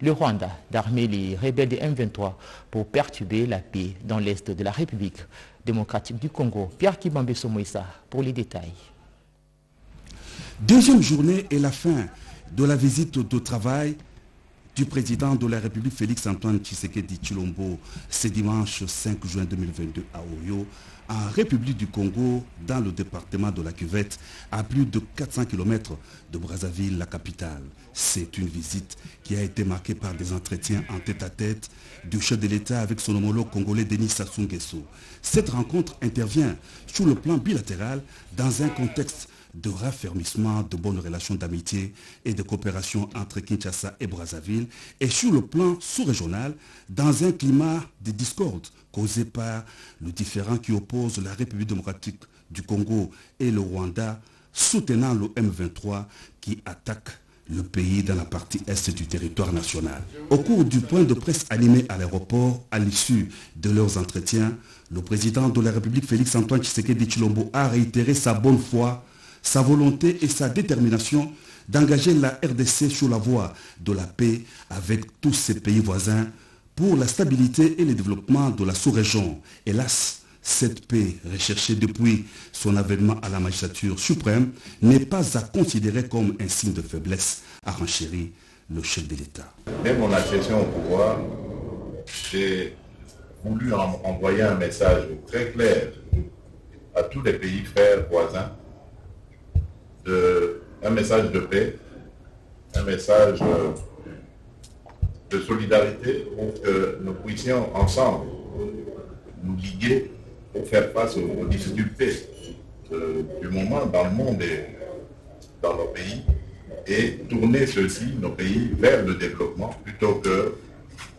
le Rwanda d'armer les rebelles de M23 pour perturber la paix dans l'est de la République démocratique du Congo. Pierre Kibambe Somoïsa pour les détails. Deuxième journée et la fin de la visite de travail du président de la République Félix Antoine Tshisekedi Chilombo ce dimanche 5 juin 2022 à Oyo, en République du Congo, dans le département de la Cuvette, à plus de 400 km de Brazzaville, la capitale. C'est une visite qui a été marquée par des entretiens en tête-à-tête du chef de l'État avec son homologue congolais Denis Sassou Nguesso. Cette rencontre intervient sur le plan bilatéral dans un contexte de raffermissement de bonnes relations d'amitié et de coopération entre Kinshasa et Brazzaville et sur le plan sous-régional dans un climat de discorde causé par le différent qui oppose la République démocratique du Congo et le Rwanda soutenant le M23 qui attaque le pays dans la partie est du territoire national. Au cours du point de presse animé à l'aéroport, à l'issue de leurs entretiens, le président de la République Félix Antoine Tshisekedi Chilombo a réitéré sa bonne foi sa volonté et sa détermination d'engager la RDC sur la voie de la paix avec tous ses pays voisins pour la stabilité et le développement de la sous-région. Hélas, cette paix recherchée depuis son avènement à la magistrature suprême n'est pas à considérer comme un signe de faiblesse, a renchéri le chef de l'État. Dès mon accession au pouvoir, j'ai voulu envoyer un message très clair à tous les pays frères voisins un message de paix, un message de solidarité pour que nous puissions ensemble nous liguer pour faire face aux, difficultés du moment dans le monde et dans nos pays et tourner ceux-ci, nos pays, vers le développement plutôt que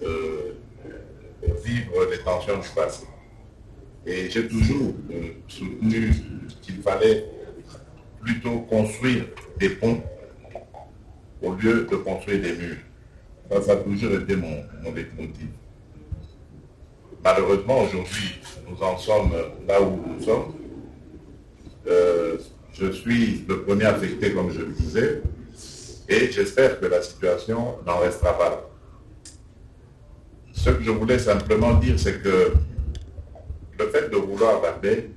euh, vivre les tensions du passé. Et j'ai toujours euh, soutenu qu'il fallait plutôt construire des ponts au lieu de construire des murs. Ça, a toujours été mon, mon Malheureusement, aujourd'hui, nous en sommes là où nous sommes. Euh, je suis le premier affecté, comme je le disais, et j'espère que la situation n'en restera pas. Ce que je voulais simplement dire, c'est que le fait de vouloir la paix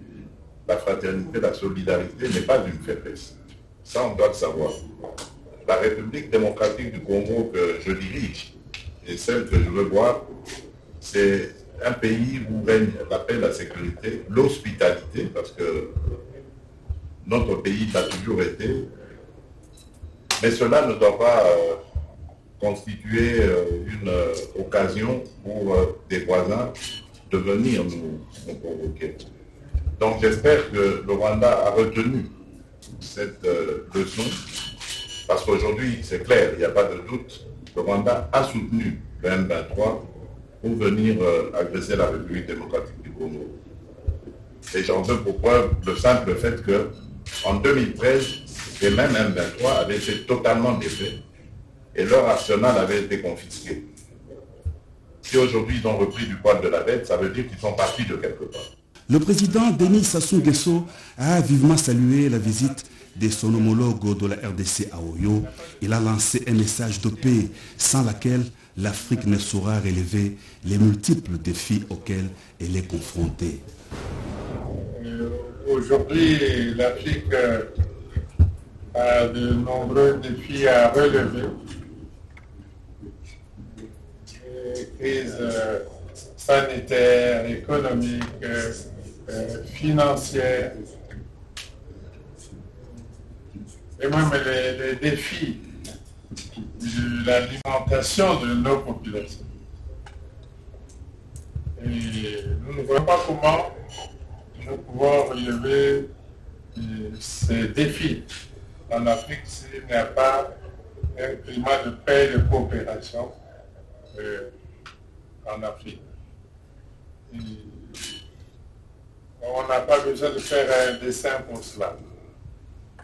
la fraternité, la solidarité n'est pas une faiblesse. Ça, on doit le savoir. La République démocratique du Congo que je dirige et celle que je veux voir, c'est un pays où règne la paix, la sécurité, l'hospitalité, parce que notre pays l'a toujours été. Mais cela ne doit pas euh, constituer euh, une euh, occasion pour des voisins de venir nous provoquer. Donc j'espère que le Rwanda a retenu cette euh, leçon, parce qu'aujourd'hui, c'est clair, il n'y a pas de doute, le Rwanda a soutenu le M23 pour venir euh, agresser la République démocratique du Congo. Et j'en veux pour preuve le simple fait que en 2013, les mêmes M23 avaient été totalement défaits et leur arsenal avait été confisqué. Si aujourd'hui ils ont repris du poil de la bête, ça veut dire qu'ils sont partis de quelque part. Le président Denis Sassou Nguesso a vivement salué la visite de son homologue de la RDC à Oyo. Il a lancé un message de paix sans laquelle l'Afrique ne saura relever les multiples défis auxquels elle est confrontée. Euh, aujourd'hui, l'Afrique euh, a de nombreux défis à relever. Crise euh, sanitaire, économique, financière. Et même les, défis de l'alimentation de nos populations. Et nous ne voyons pas comment nous pouvons relever euh, ces défis. En Afrique s'il n'y a pas un climat de paix et de coopération euh, en Afrique on n'a pas besoin de faire un dessin pour cela.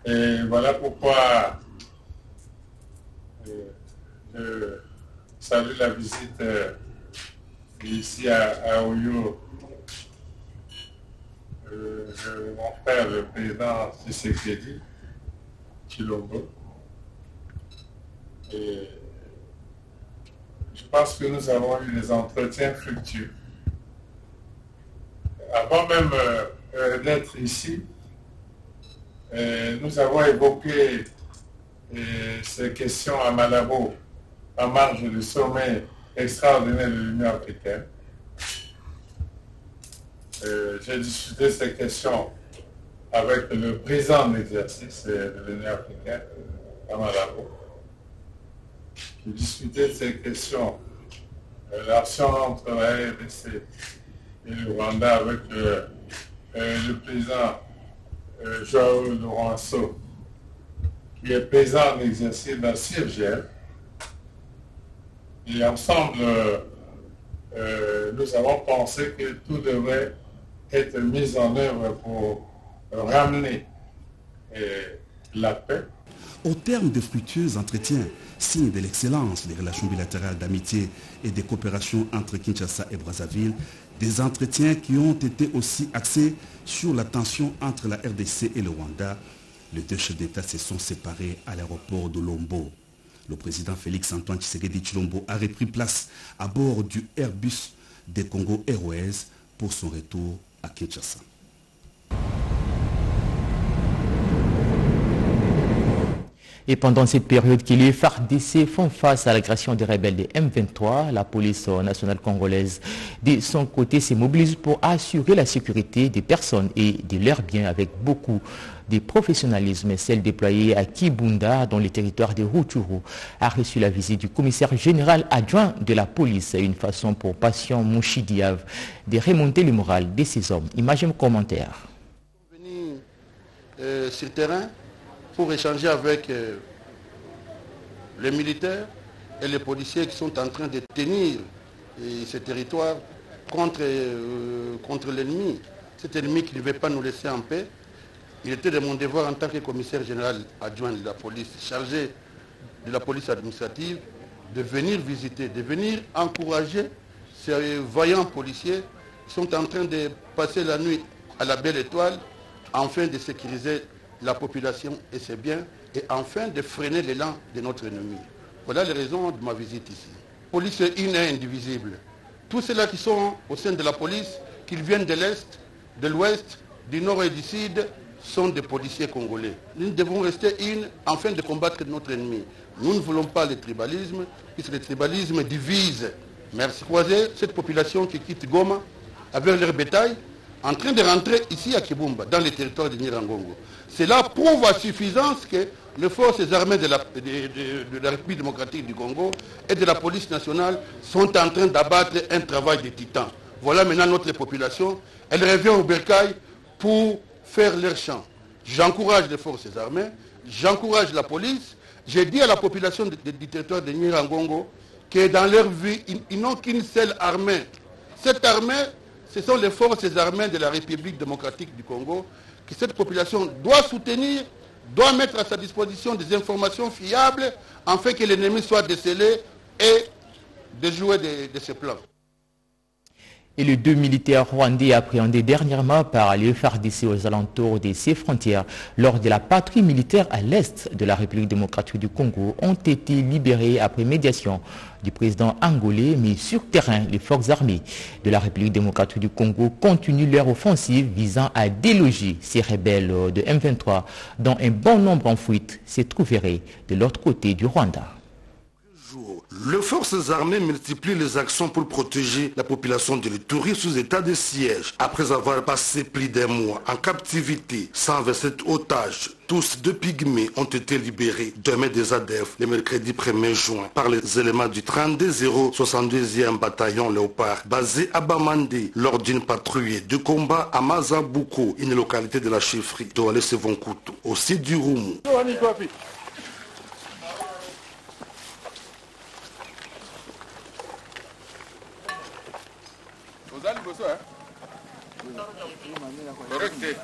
Et voilà pourquoi euh, je salue la visite euh, ici à, Oyo euh, mon frère, le président Tshisekedi Chilombo. Et pense que nous avons eu des entretiens fructueux. Avant même euh, euh, d'être ici, euh, nous avons évoqué ces questions à Malabo en marge du sommet extraordinaire de l'Union africaine. J'ai discuté ces questions avec le président en exercice de l'Union africaine, à Malabo. J'ai discuté de ces questions, l'action entre la RDC et le Rwanda avec euh, euh, le président euh, Joao Lourenço, qui est président en exercice dans CIRGEL. Et ensemble, nous avons pensé que tout devrait être mis en œuvre pour ramener la paix. Au terme de fructueux entretiens, signe de l'excellence des relations bilatérales d'amitié et de coopération entre Kinshasa et Brazzaville, des entretiens qui ont été aussi axés sur la tension entre la RDC et le Rwanda. Les deux chefs d'État se sont séparés à l'aéroport de Lombo. Le président Félix Antoine Tshisekedi Chilombo a repris place à bord du Airbus des Congo Airways pour son retour à Kinshasa. Et pendant cette période que les FARDC font face à l'agression des rebelles des M23, la police nationale congolaise, de son côté, se mobilise pour assurer la sécurité des personnes et de leurs biens avec beaucoup de professionnalisme. Celle déployée à Kibunda, dans le territoire de Rutshuru, a reçu la visite du commissaire général adjoint de la police, une façon pour Patient Mouchidiav de remonter le moral de ces hommes. Imagine commentaire. Euh, terrain pour échanger avec euh, les militaires et les policiers qui sont en train de tenir euh, ce territoire contre, euh, contre l'ennemi. Cet ennemi qui ne veut pas nous laisser en paix. Il était de mon devoir en tant que commissaire général adjoint de la police, chargé de la police administrative, de venir visiter, de venir encourager ces voyants policiers qui sont en train de passer la nuit à la belle étoile afin de sécuriser la population et ses biens, et enfin de freiner l'élan de notre ennemi. Voilà les raisons de ma visite ici. Police une et indivisible. Tous ceux-là qui sont au sein de la police, qu'ils viennent de l'Est, de l'Ouest, du Nord et du Sud, sont des policiers congolais. Nous devons rester une afin de combattre notre ennemi. Nous ne voulons pas le tribalisme, puisque le tribalisme divise. Merci croisé, cette population qui quitte Goma avec leur bétail, en train de rentrer ici à Kibumba, dans le territoire de Nirangongo. Cela prouve à suffisance que les forces armées de la, République démocratique du Congo et de la police nationale sont en train d'abattre un travail de titan. Voilà maintenant notre population. Elle revient au bercail pour faire leur champ. J'encourage les forces armées, j'encourage la police. J'ai dit à la population du territoire de Nirangongo que dans leur vie, ils n'ont qu'une seule armée. Cette armée, ce sont les forces armées de la République démocratique du Congo que cette population doit soutenir, doit mettre à sa disposition des informations fiables afin que l'ennemi soit décelé et de jouer de, de ses plans. Et les deux militaires rwandais appréhendés dernièrement par les FARDC aux alentours de ses frontières lors de la patrie militaire à l'est de la République démocratique du Congo ont été libérés après médiation du président angolais, mais sur terrain, les forces armées de la République démocratique du Congo continuent leur offensive visant à déloger ces rebelles de M23 dont un bon nombre en fuite se trouveraient de l'autre côté du Rwanda. Les forces armées multiplient les actions pour protéger la population de l'Itourie sous état de siège. Après avoir passé plus d'un mois en captivité, 127 otages, tous deux pygmées, ont été libérés demain des ADF le mercredi 1er juin par les éléments du 32 062e bataillon Léopard basé à Bamandé lors d'une patrouille de combat à Mazabuko, une localité de la chefferie de Sevonkutu, au site du Roumou. oza liboso correcte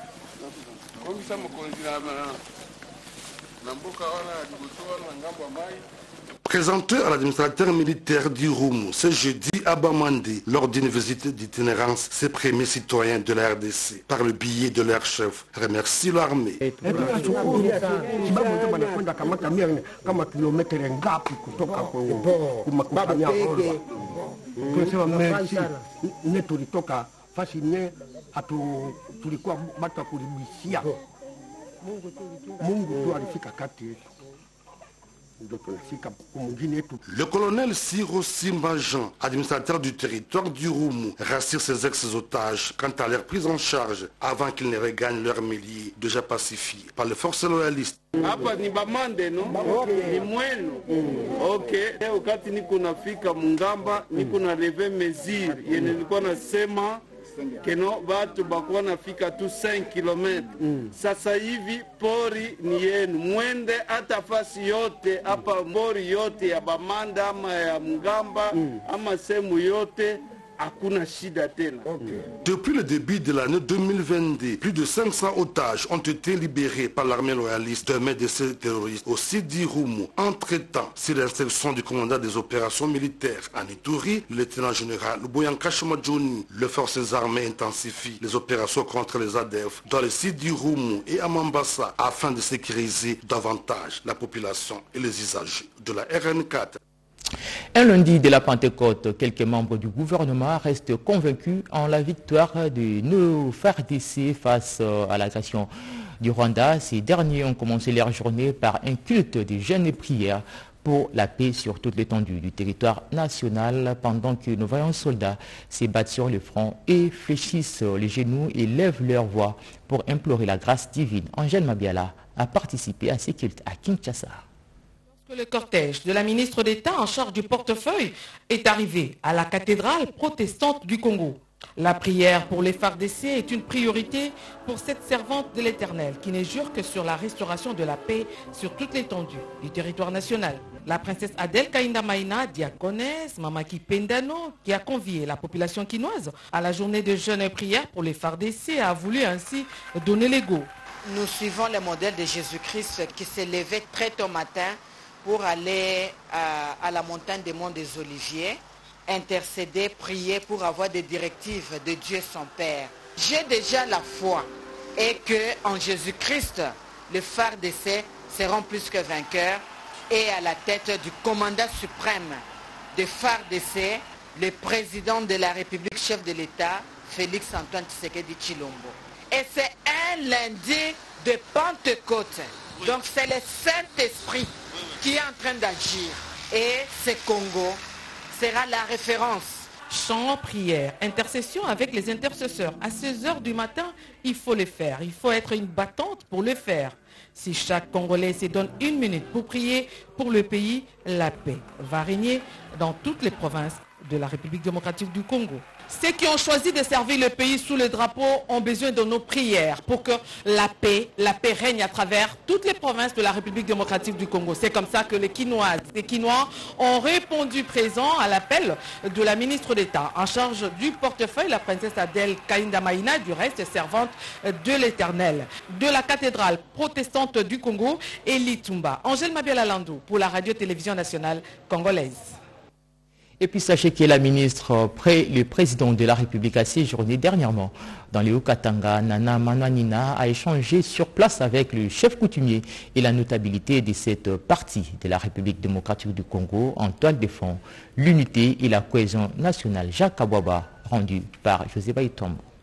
komisa mokonzi na mboka wana liboso wana na ngambo ya mai présenté à l'administrateur militaire du Roumou ce jeudi à Bamandi lors d'une visite d'itinérance ces premiers citoyens de la RDC par le billet de leur chef remercie l'armée. Le colonel Siro Simba Jean, administrateur du territoire du Roumou, rassure ses ex-otages quant à leur prise en charge avant qu'ils ne regagnent leur milliers déjà pacifiés par les forces loyalistes. hapa ni bamande no? Ni mwenu okay wakati niko nafika mungamba niko na leve mesure yene nilikuwa nasema keno batu bakuwa nafika tu 5 km sasa hivi pori ni yenu. Mwende hata fasi yote hapa mbori yote ya bamanda ama ya mungamba ama sehemu yote Depuis le début de l'année 2022, plus de 500 otages ont été libérés par l'armée loyaliste main de ces terroristes au Sidi Roumou. Entre-temps, sur l'instruction du commandant des opérations militaires en Ituri, le lieutenant-général Boyanka Jouni, les forces armées intensifient les opérations contre les ADF dans le Sidi Roumou et à Mambasa afin de sécuriser davantage la population et les usagers de la RN4. Un lundi de la Pentecôte, quelques membres du gouvernement restent convaincus en la victoire de nos FARDC face à l'agression du Rwanda. Ces derniers ont commencé leur journée par un culte de jeûne et prière pour la paix sur toute l'étendue du territoire national pendant que nos vaillants soldats se battent sur le front et fléchissent les genoux et lèvent leur voix pour implorer la grâce divine. Angèle Mabiala a participé à ces cultes à Kinshasa. Le cortège de la ministre d'État en charge du portefeuille est arrivé à la cathédrale protestante du Congo, la prière pour les FARDC est une priorité pour cette servante de l'Éternel qui ne jure que sur la restauration de la paix sur toute l'étendue du territoire national. La princesse Adèle Kainda Maïna, diaconesse, Mamaki Pendano, qui a convié la population quinoise à la journée de jeûne et prière pour les FARDC, a voulu ainsi donner l'ego. Nous suivons le modèle de Jésus-Christ qui s'est levé très tôt matin pour aller à, à la montagne des monts des Oliviers, intercéder, prier pour avoir des directives de Dieu son Père. J'ai déjà la foi et que en Jésus-Christ, les phares d'essai seront plus que vainqueurs et à la tête du commandant suprême des phares d'essai, le président de la République, chef de l'État, Félix Antoine Tshisekedi Chilombo. Et c'est un lundi de Pentecôte. Donc c'est le Saint-Esprit qui est en train d'agir. Et ce Congo sera la référence. Chant, prière, intercession avec les intercesseurs. À 16 heures du matin, il faut le faire. Il faut être une battante pour le faire. Si chaque Congolais se donne une minute pour prier pour le pays, la paix va régner dans toutes les provinces de la République démocratique du Congo. Ceux qui ont choisi de servir le pays sous le drapeau ont besoin de nos prières pour que la paix, la paix règne à travers toutes les provinces de la République démocratique du Congo. C'est comme ça que les Quinoises et Quinois ont répondu présent à l'appel de la ministre d'État en charge du portefeuille, la princesse Adèle Maïna, du reste servante de l'Éternel, de la cathédrale protestante du Congo, Elie Tumba. Angèle Mabiela Landou pour la radio-télévision nationale congolaise. Et puis sachez que la ministre, près le président de la République a séjourné dernièrement dans le Haut-Katanga, Nana Mananina, a échangé sur place avec le chef coutumier et la notabilité de cette partie de la République démocratique du Congo en toile de fond, l'unité et la cohésion nationale. Jacques Kabwaba, rendu par José Baïtombo.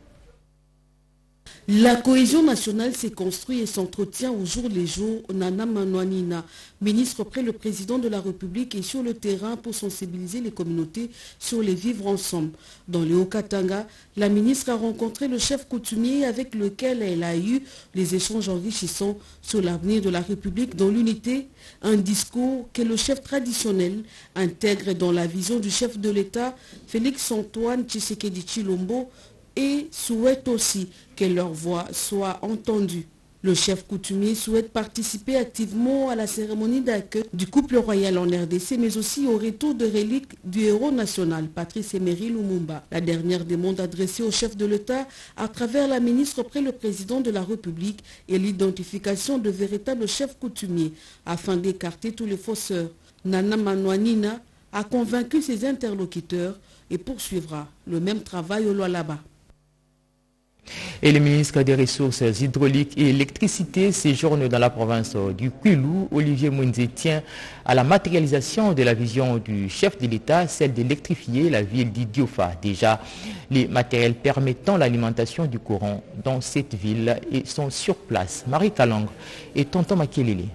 La cohésion nationale s'est construite et s'entretient au jour le jour. Nana Manouanina, ministre auprès le président de la République, est sur le terrain pour sensibiliser les communautés sur les vivre ensemble. Dans le Haut-Katanga, la ministre a rencontré le chef coutumier avec lequel elle a eu les échanges enrichissants sur l'avenir de la République dans l'unité, un discours que le chef traditionnel intègre dans la vision du chef de l'État, Félix Antoine Tshisekedi Chilombo, et souhaite aussi que leur voix soit entendue. Le chef coutumier souhaite participer activement à la cérémonie d'accueil du couple royal en RDC, mais aussi au retour de reliques du héros national, Patrice Emery Lumumba. La dernière demande adressée au chef de l'État à travers la ministre auprès le président de la République est l'identification de véritables chefs coutumiers afin d'écarter tous les fausseurs. Nana Manouanina a convaincu ses interlocuteurs et poursuivra le même travail au Lualaba. Et le ministre des Ressources hydrauliques et électricité séjourne dans la province du Quilou. Olivier Mounzi tient à la matérialisation de la vision du chef de l'État, celle d'électrifier la ville d'Idiofa. Déjà, les matériels permettant l'alimentation du courant dans cette ville sont sur place. Marie Kalang et Tonton Makelele.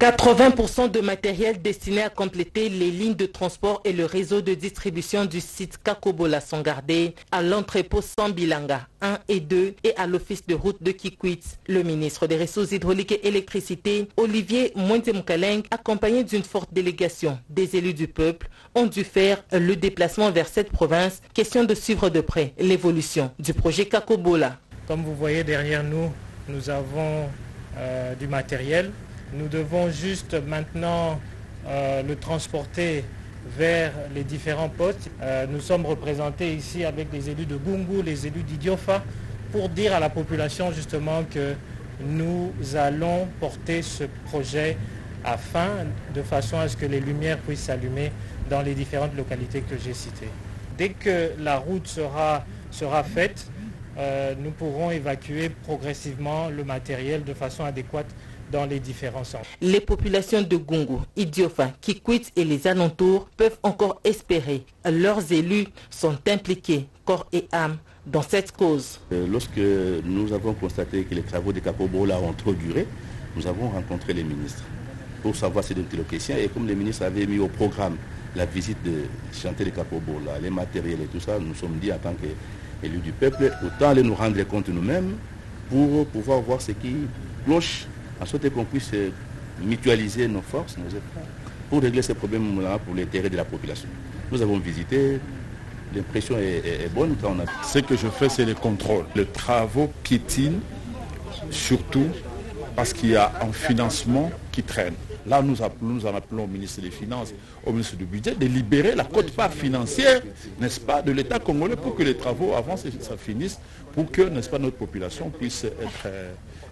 80% de matériel destiné à compléter les lignes de transport et le réseau de distribution du site Kakobola sont gardés à l'entrepôt Sambilanga 1 et 2 et à l'office de route de Kikwit. Le ministre des Ressources hydrauliques et électricité, Olivier Mouentemoukaleng, accompagné d'une forte délégation des élus du peuple, ont dû faire le déplacement vers cette province, question de suivre de près l'évolution du projet Kakobola. Comme vous voyez derrière nous, nous avons euh, du matériel nous devons juste maintenant euh, le transporter vers les différents postes. Euh, nous sommes représentés ici avec les élus de Gungu, les élus d'Idiofa, pour dire à la population justement que nous allons porter ce projet afin de façon à ce que les lumières puissent s'allumer dans les différentes localités que j'ai citées. Dès que la route sera, faite, euh, nous pourrons évacuer progressivement le matériel de façon adéquate dans les différents centres. Les populations de Gungu, Idiofa, Kikwit et les alentours peuvent encore espérer. Leurs élus sont impliqués, corps et âme, dans cette cause. Euh, lorsque nous avons constaté que les travaux de Capobola ont trop duré, nous avons rencontré les ministres pour savoir ces deux questions. Et comme les ministres avaient mis au programme la visite de chantier de Capobola, les matériels et tout ça, nous sommes dit en tant qu'élus du peuple, autant aller nous rendre compte nous-mêmes pour pouvoir voir ce qui cloche en sorte qu'on puisse mutualiser nos forces, nos efforts, pour régler ces problèmes-là pour l'intérêt de la population. Nous avons visité, l'impression est, bonne. Ce que je fais, c'est le contrôle. Les travaux piétinent, surtout parce qu'il y a un financement qui traîne. Là, nous, appelons, nous en appelons au ministre des Finances, au ministre du Budget, de libérer la cote-part financière, n'est-ce pas, de l'État congolais pour que les travaux avancent et ça finisse, pour que, n'est-ce pas, notre population puisse être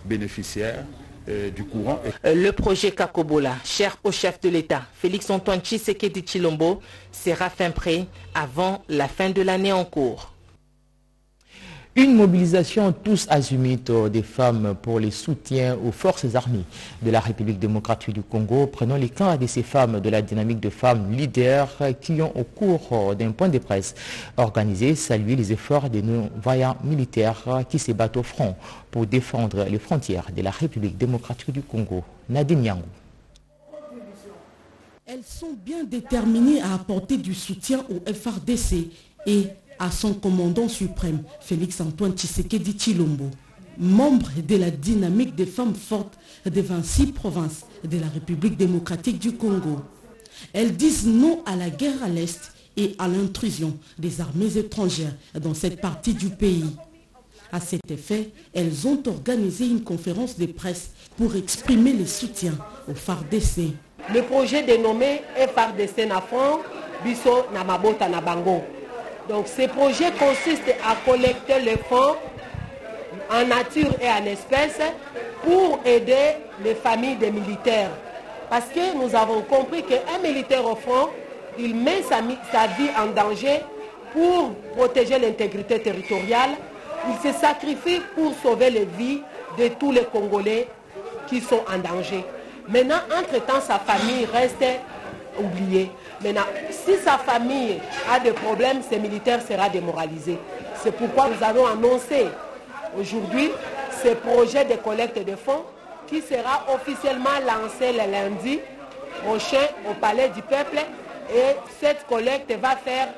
bénéficiaire du courant. Le projet Kakobola, cher au chef de l'État, Félix-Antoine Tshisekedi Chilombo, sera fin prêt avant la fin de l'année en cours. Une mobilisation tous azimuts des femmes pour les soutiens aux forces armées de la République démocratique du Congo. Prenons les cas de ces femmes de la dynamique de femmes leaders qui ont, au cours d'un point de presse organisé, salué les efforts des non-voyants militaires qui se battent au front pour défendre les frontières de la République démocratique du Congo. Nadine Yangou. Elles sont bien déterminées à apporter du soutien au FRDC et à son commandant suprême, Félix-Antoine Tshisekedi Chilombo. Membre de la dynamique des femmes fortes des 26 provinces de la République démocratique du Congo. Elles disent non à la guerre à l'Est et à l'intrusion des armées étrangères dans cette partie du pays. À cet effet, elles ont organisé une conférence de presse pour exprimer le soutien au FARDC. Le projet dénommé FARDC Nafon, Biso Namabota Nabango. Donc ces projets consistent à collecter les fonds en nature et en espèces pour aider les familles des militaires. Parce que nous avons compris qu'un militaire au front, il met sa, sa vie en danger pour protéger l'intégrité territoriale. Il se sacrifie pour sauver les vies de tous les Congolais qui sont en danger. Maintenant, entre-temps, sa famille reste oubliée. Maintenant, si sa famille a des problèmes, ces militaires sera démoralisé. C'est pourquoi nous avons annoncé aujourd'hui ce projet de collecte de fonds qui sera officiellement lancé le lundi prochain au Palais du Peuple et cette collecte va faire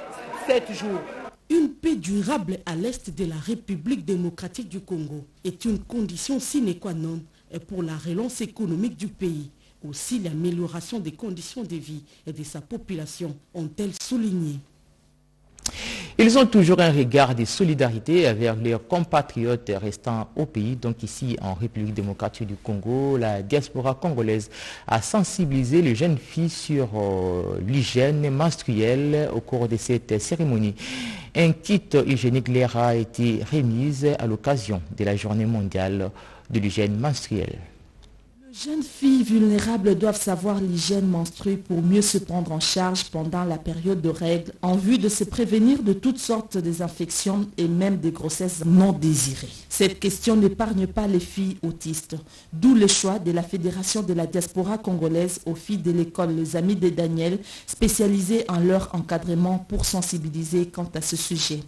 sept jours. Une paix durable à l'est de la République démocratique du Congo est une condition sine qua non pour la relance économique du pays. Aussi l'amélioration des conditions de vie et de sa population ont-elles souligné. Ils ont toujours un regard de solidarité avec leurs compatriotes restant au pays. Donc ici, en République démocratique du Congo, la diaspora congolaise a sensibilisé les jeunes filles sur euh, l'hygiène menstruelle au cours de cette cérémonie. Un kit hygiénique leur a été remis à l'occasion de la journée mondiale de l'hygiène menstruelle. Jeunes filles vulnérables doivent savoir l'hygiène menstruée pour mieux se prendre en charge pendant la période de règles en vue de se prévenir de toutes sortes des infections et même des grossesses non désirées. Cette question n'épargne pas les filles autistes, d'où le choix de la Fédération de la diaspora congolaise aux filles de l'école Les Amis de Daniel, spécialisée en leur encadrement pour sensibiliser quant à ce sujet.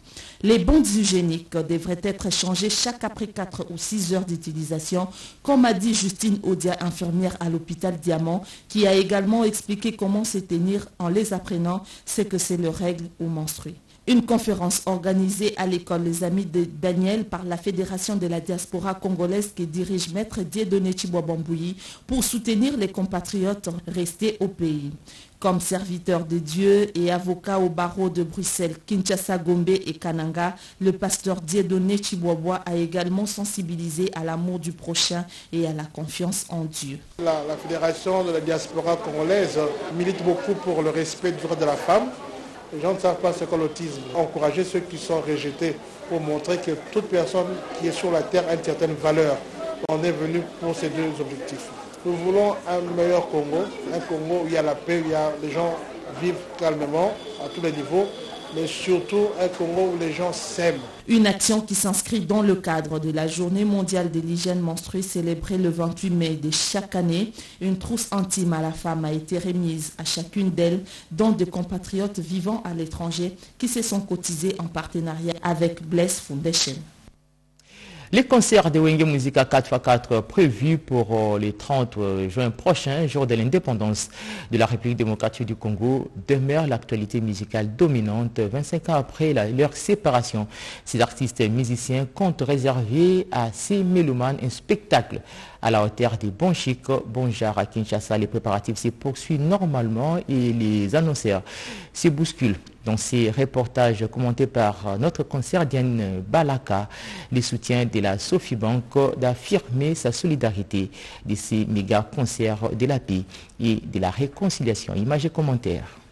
Les bondes hygiéniques devraient être changées chaque après 4 ou 6 heures d'utilisation, comme a dit Justine Audia, infirmière à l'hôpital Diamant, qui a également expliqué comment se tenir en les apprenant ce que c'est le règle ou menstruer. Une conférence organisée à l'école Les Amis de Daniel par la Fédération de la diaspora congolaise qui dirige Maître Dieudonné Bambouyi pour soutenir les compatriotes restés au pays. Comme serviteur de Dieu et avocat au barreau de Bruxelles, Kinshasa, Gombe et Kananga, le pasteur Dieudonné Chibobois a également sensibilisé à l'amour du prochain et à la confiance en Dieu. La Fédération de la diaspora congolaise milite beaucoup pour le respect du droit de la femme les gens ne savent pas ce qu'est l'autisme. Encourager ceux qui sont rejetés pour montrer que toute personne qui est sur la terre a une certaine valeur. On est venu pour ces deux objectifs. Nous voulons un meilleur Congo, un Congo où il y a la paix, où les gens vivent calmement à tous les niveaux, mais surtout un Congo où les gens s'aiment. Une action qui s'inscrit dans le cadre de la journée mondiale de l'hygiène menstruée célébrée le 28 mai de chaque année. Une trousse intime à la femme a été remise à chacune d'elles, dont des compatriotes vivant à l'étranger qui se sont cotisés en partenariat avec Bless Foundation. Les concerts de Wenge Musica 4x4 prévus pour euh, les 30 euh, juin prochain, jour de l'indépendance de la République démocratique du Congo, demeurent l'actualité musicale dominante 25 ans après leur séparation. Ces artistes musiciens comptent réserver à ces mélomanes un spectacle à la hauteur des bons chics, bon à Kinshasa. Les préparatifs se poursuivent normalement et les annonceurs se bousculent. Dans ces reportages commentés par notre concert Diane Balaka, les soutiens de la Sophie Bank d'affirmer sa solidarité de ces méga concerts de la paix et de la réconciliation. Images et commentaires.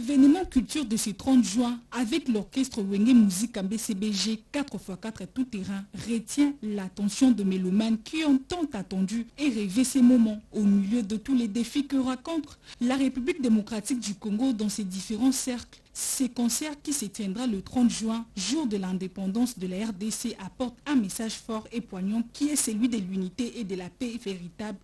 L'événement culture de ce 30 juin avec l'orchestre Wenge Musique BCBG 4x4 tout terrain retient l'attention de mélomanes qui ont tant attendu et rêvé ces moments au milieu de tous les défis que raconte la République démocratique du Congo dans ses différents cercles. Ce concert qui se tiendra le 30 juin, jour de l'indépendance de la RDC, apporte un message fort et poignant qui est celui de l'unité et de la paix véritable,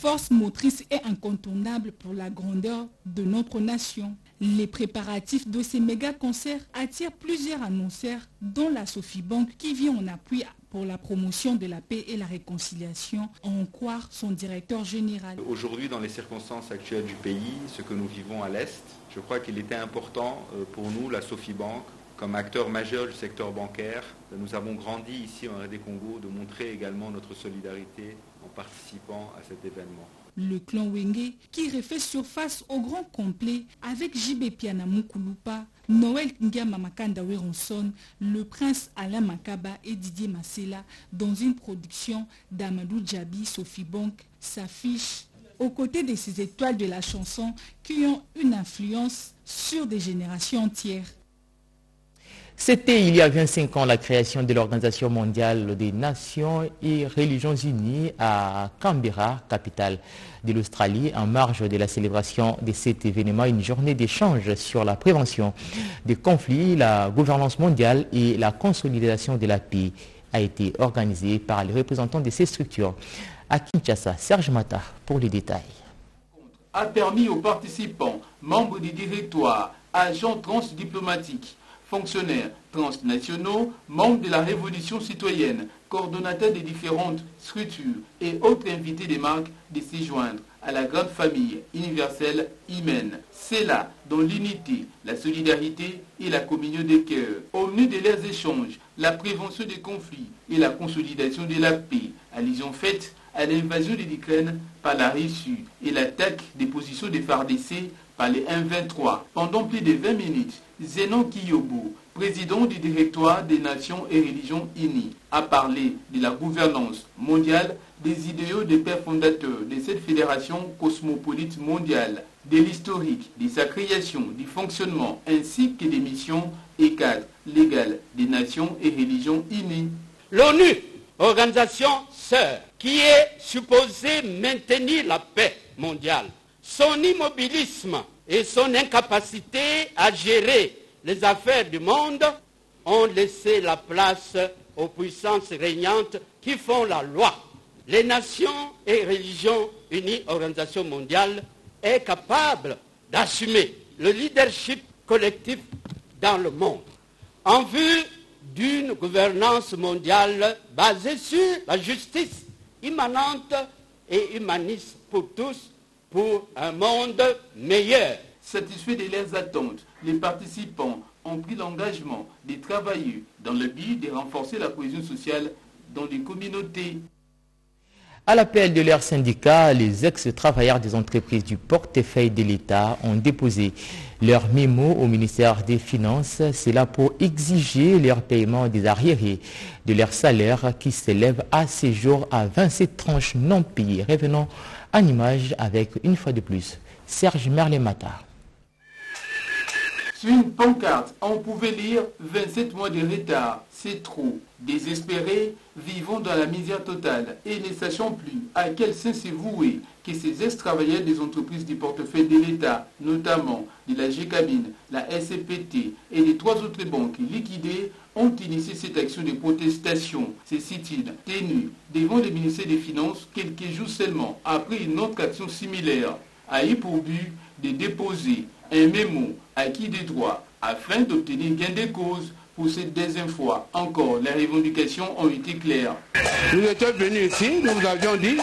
force motrice et incontournable pour la grandeur de notre nation. Les préparatifs de ces méga concerts attirent plusieurs annonceurs, dont la Sophie Bank qui vient en appui pour la promotion de la paix et la réconciliation, en croire son directeur général. Aujourd'hui, dans les circonstances actuelles du pays, ce que nous vivons à l'Est, je crois qu'il était important euh, pour nous, la Sophie Bank, comme acteur majeur du secteur bancaire, nous avons grandi ici en RD Congo, de montrer également notre solidarité participant à cet événement le clan Wenge, qui refait surface au grand complet avec JB Piana Mukulupa, Noël Ngama Makanda Weronson, le prince Alain Makaba et Didier Massela dans une production d'Amadou Djabi, Sophie Bank, s'affiche aux côtés de ces étoiles de la chanson qui ont une influence sur des générations entières. C'était il y a 25 ans la création de l'Organisation mondiale des Nations et Religions Unies à Canberra, capitale de l'Australie, en marge de la célébration de cet événement, une journée d'échange sur la prévention des conflits, la gouvernance mondiale et la consolidation de la paix a été organisée par les représentants de ces structures. À Kinshasa, Serge Mata pour les détails. A permis aux participants, membres du directoire, agents transdiplomatiques, fonctionnaires transnationaux, membres de la Révolution citoyenne, coordonnateurs des différentes structures et autres invités des marques de s'y joindre à la grande famille universelle humaine. C'est là, dans l'unité, la solidarité et la communion des cœurs, au milieu de leurs échanges, la prévention des conflits et la consolidation de la paix, allusion faite à l'invasion de l'Ukraine par la Russie et l'attaque des positions des FARDC par les M23. Pendant plus de 20 minutes, Zenon Kiyobo, président du directoire des Nations et Religions Unies, a parlé de la gouvernance mondiale, des idéaux des pères fondateurs de cette fédération cosmopolite mondiale, de l'historique, de sa création, du fonctionnement, ainsi que des missions et cadres légales des Nations et Religions Unies. L'ONU organisation sœur, qui est supposée maintenir la paix mondiale. Son immobilisme et son incapacité à gérer les affaires du monde ont laissé la place aux puissances régnantes qui font la loi. Les nations et religions unies, Organisation mondiale, est capable d'assumer le leadership collectif dans le monde en vue d'une gouvernance mondiale basée sur la justice immanente et humaniste pour tous, pour un monde meilleur. Satisfaits de leurs attentes, les participants ont pris l'engagement de travailler dans le but de renforcer la cohésion sociale dans les communautés. À l'appel de leurs syndicats, les ex-travailleurs des entreprises du portefeuille de l'État ont déposé leur mémo au ministère des Finances. C'est là pour exiger leur paiement des arriérés de leur salaire qui s'élève à ces jours à 27 tranches non payées. Revenons en image avec une fois de plus Serge Merlemata. Sur une pancarte, on pouvait lire 27 mois de retard, c'est trop. Désespérés, vivons dans la misère totale et ne sachant plus à quel sens se vouer que ces ex-travailleurs des entreprises du portefeuille de l'État, notamment de la G-Cabine, la SCPT et les trois autres banques liquidées, ont initié cette action de protestation, tenus devant le ministère des Finances quelques jours seulement après une autre action similaire, a eu pour but de déposer un mémo acquis des droits afin d'obtenir gain de cause pour cette deuxième fois. Encore, les revendications ont été claires. Nous étions venus ici, nous avions dit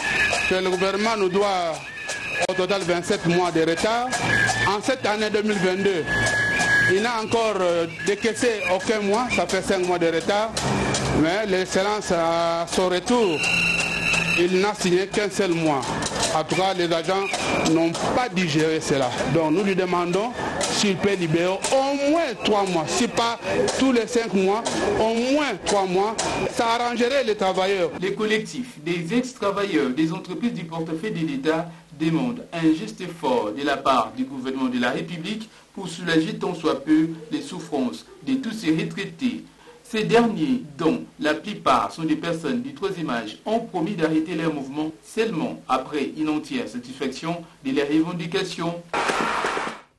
que le gouvernement nous doit au total 27 mois de retard. En cette année 2022, il n'a encore euh, décaissé aucun mois, ça fait 5 mois de retard, mais l'excellence à son retour, il n'a signé qu'un seul mois. En tout cas, les agents n'ont pas digéré cela. Donc nous lui demandons s'il peut libérer au moins trois mois, si pas tous les cinq mois, au moins trois mois. Ça arrangerait les travailleurs. Les collectifs des ex-travailleurs des entreprises du portefeuille de l'État demandent un geste fort de la part du gouvernement de la République pour soulager tant soit peu les souffrances de tous ces retraités ces derniers, dont la plupart sont des personnes du troisième âge, ont promis d'arrêter leur mouvement seulement après une entière satisfaction de leurs revendications.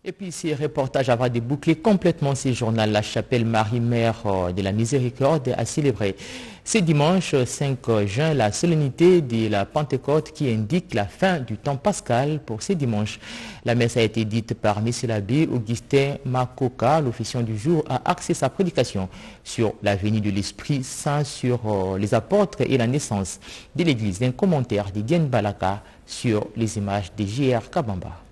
Et puis ces reportages avant de boucler complètement ces journaux, la chapelle Marie-Mère euh, de la Miséricorde a célébré ce dimanche 5 juin la solennité de la Pentecôte qui indique la fin du temps pascal pour ce dimanche. La messe a été dite par M. l'abbé Augustin Makoka. L'officiant du jour a axé sa prédication sur la venue de l'Esprit Saint, sur euh, les apôtres et la naissance de l'Église. Un commentaire de Diane Balaka sur les images de J.R. Kabamba.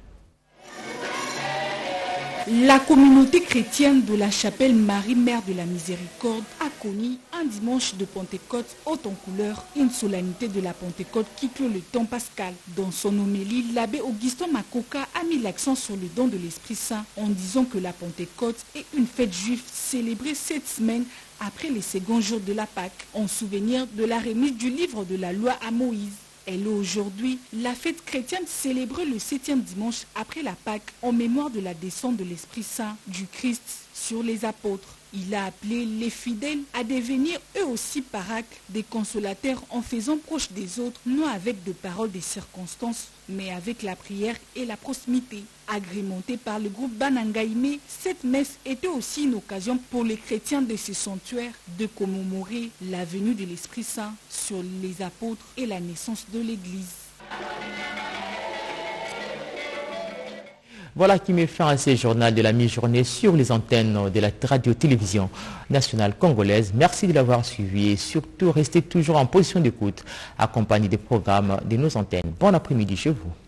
La communauté chrétienne de la chapelle Marie-Mère de la Miséricorde a connu un dimanche de Pentecôte haute en couleur, une solennité de la Pentecôte qui clôt le temps pascal. Dans son homélie, l'abbé Augustin Makoka a mis l'accent sur le don de l'Esprit Saint en disant que la Pentecôte est une fête juive célébrée cette semaine après les seconds jours de la Pâque, en souvenir de la remise du livre de la loi à Moïse. Elle aujourd'hui la fête chrétienne célébrée le septième dimanche après la Pâque en mémoire de la descente de l'Esprit Saint du Christ sur les apôtres. Il a appelé les fidèles à devenir eux aussi parac des consolateurs en faisant proche des autres, non avec de paroles des circonstances, mais avec la prière et la proximité. Agrémentée par le groupe Banangaïmé, cette messe était aussi une occasion pour les chrétiens de ce sanctuaire de commémorer la venue de l'Esprit Saint sur les apôtres et la naissance de l'Église. Voilà qui met fin à ce journal de la mi-journée sur les antennes de la radio-télévision nationale congolaise. Merci de l'avoir suivi et surtout restez toujours en position d'écoute, accompagné des programmes de nos antennes. Bon après-midi chez vous.